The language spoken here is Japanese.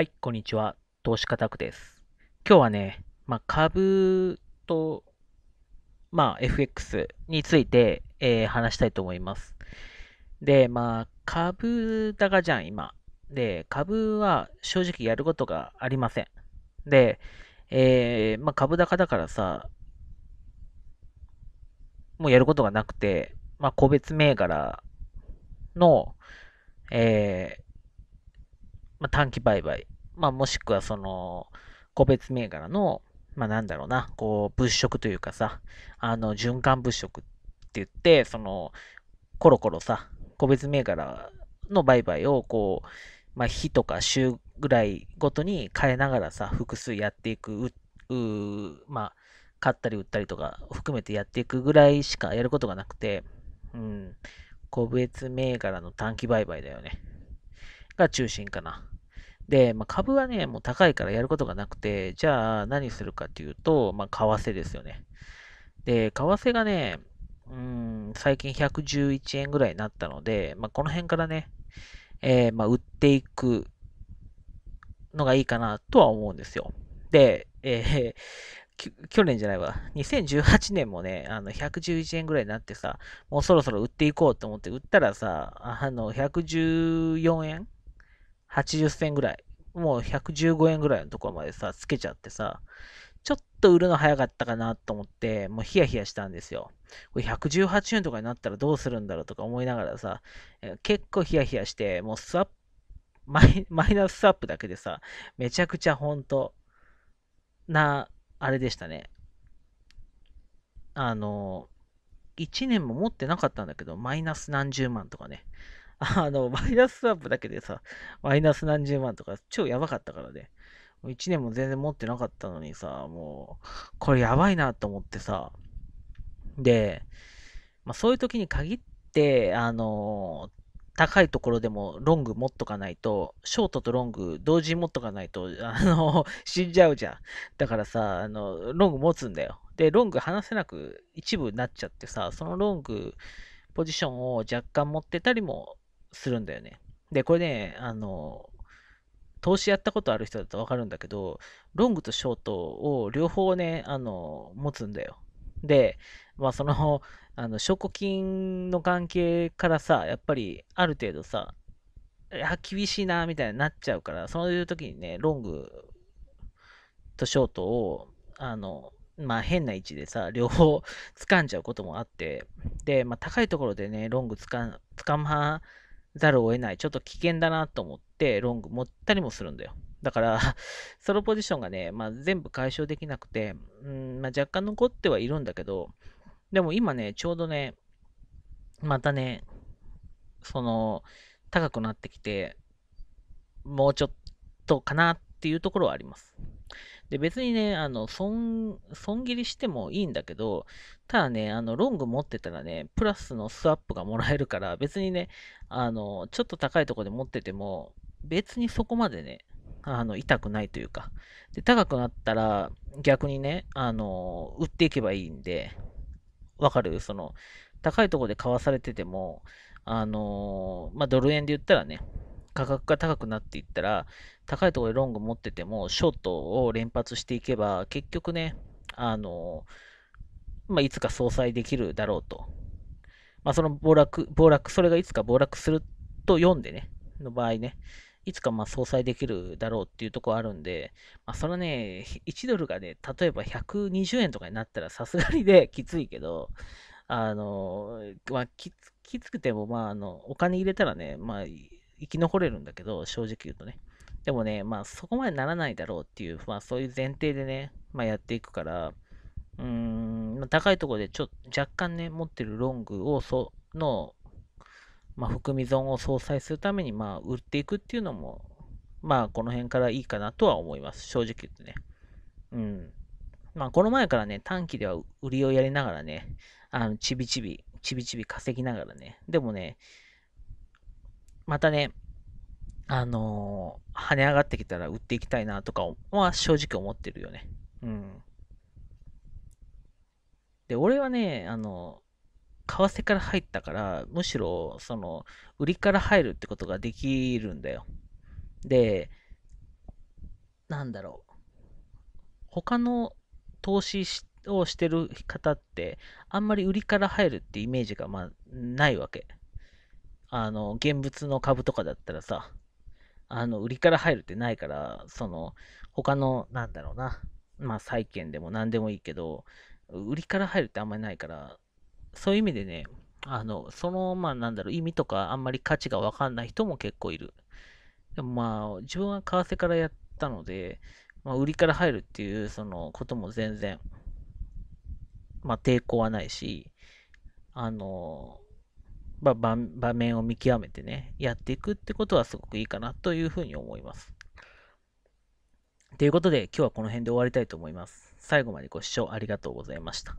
はい、こんにちは。投資家タクです。今日はね、まあ、株と、まあ、FX について、えー、話したいと思います。で、まあ、株高じゃん、今。で、株は正直やることがありません。で、えー、まあ、株高だからさ、もうやることがなくて、まあ、個別銘柄の、えー、まあ、短期売買、まあ、もしくはその、個別銘柄の、まあ、なんだろうな、こう、物色というかさ、あの、循環物色って言って、その、コロコロさ、個別銘柄の売買を、こう、まあ、日とか週ぐらいごとに変えながらさ、複数やっていく、う、うまあ、買ったり売ったりとか含めてやっていくぐらいしかやることがなくて、うん、個別銘柄の短期売買だよね。が中心かな。で、まあ、株はね、もう高いからやることがなくて、じゃあ何するかっていうと、まあ、為替ですよね。で、為替がね、うん、最近111円ぐらいになったので、まあ、この辺からね、えー、まあ、売っていくのがいいかなとは思うんですよ。で、えー、去年じゃないわ。2018年もね、あの、111円ぐらいになってさ、もうそろそろ売っていこうと思って売ったらさ、あの、114円80銭ぐらい、もう115円ぐらいのところまでさ、つけちゃってさ、ちょっと売るの早かったかなと思って、もうヒヤヒヤしたんですよ。これ118円とかになったらどうするんだろうとか思いながらさ、結構ヒヤヒヤして、もうスワップ、マイ マイナススワップだけでさ、めちゃくちゃほんと、な、あれでしたね。あの、1年も持ってなかったんだけど、マイナス何十万とかね。あの、マイナススワップだけでさ、マイナス何十万とか超やばかったからね。もう1年も全然持ってなかったのにさ、もう、これやばいなと思ってさ。で、まあそういう時に限って、あの高いところでもロング持っとかないと、ショートとロング同時に持っとかないと、あの、死んじゃうじゃん。だからさ、あの、ロング持つんだよ。で、ロング離せなく一部になっちゃってさ、そのロングポジションを若干持ってたりもするんだよね。で、これね、あの、投資やったことある人だとわかるんだけど、ロングとショートを両方ね、あの、持つんだよ。で、まあその、あの、証拠金の関係からさ、やっぱりある程度さ、いや、厳しいな、みたいになっちゃうから、そういう時にね、ロングとショートを、あの、まあ変な位置でさ、両方掴んじゃうこともあって、で、まあ高いところでね、ロング掴まざるを得ない。ちょっと危険だなと思って、ロング持ったりもするんだよ。だから、そのポジションがね、まあ、全部解消できなくて、うんまあ、若干残ってはいるんだけど、でも今ね、ちょうどね、またね、その、高くなってきて、もうちょっとかなっていうところはあります。で、別にね、あの、損、損切りしてもいいんだけど、ただね、あの、ロング持ってたらね、プラスのスワップがもらえるから、別にね、あの、ちょっと高いとこで持ってても、別にそこまでね、あの、痛くないというか。で、高くなったら、逆にね、あの、売っていけばいいんで、わかる？その、高いとこで買わされてても、あの、まあ、ドル円で言ったらね、価格が高くなっていったら、高いところでロング持ってても、ショートを連発していけば、結局ね、あの、まあ、いつか相殺できるだろうと。まあ、その暴落、暴落、それがいつか暴落すると読んでね、の場合ね、いつかまあ相殺できるだろうっていうところあるんで、まあ、それね、1ドルがね、例えば120円とかになったらさすがにね、きついけど、あの、まあ、きつくても、まあ、あの、お金入れたらね、まあ、生き残れるんだけど、正直言うとね。でもね、まあそこまでならないだろうっていう、まあそういう前提でね、まあやっていくから、うーん、高いところでちょ若干ね、持ってるロングをその、まあ含み損を相殺するために、まあ売っていくっていうのも、まあこの辺からいいかなとは思います。正直言ってね。うん。まあこの前からね、短期では売りをやりながらね、あの、ちびちび、ちびちび稼ぎながらね。でもね、またね、あのー、跳ね上がってきたら売っていきたいなとかは正直思ってるよね。うん。で、俺はね、あの、為替から入ったから、むしろ、その、売りから入るってことができるんだよ。で、なんだろう。他の投資をしてる方って、あんまり売りから入るってイメージが、まあ、ないわけ。あの、現物の株とかだったらさ、あの、売りから入るってないから、その、他の、なんだろうな、まあ、債券でも何でもいいけど、売りから入るってあんまりないから、そういう意味でね、あの、その、まあ、なんだろう、意味とかあんまり価値がわかんない人も結構いる。でもまあ、自分は為替からやったので、まあ、売りから入るっていう、その、ことも全然、まあ、抵抗はないし、あの、まあ、場面を見極めてね、やっていくってことはすごくいいかなというふうに思います。ということで、今日はこの辺で終わりたいと思います。最後までご視聴ありがとうございました。